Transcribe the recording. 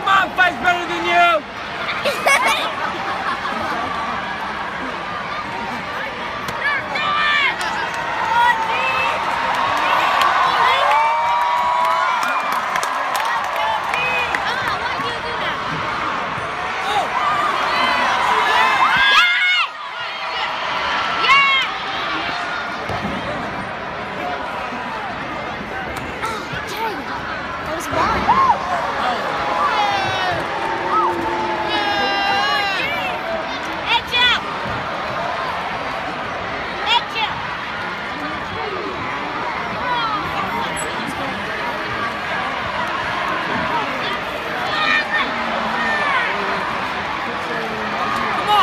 Come on,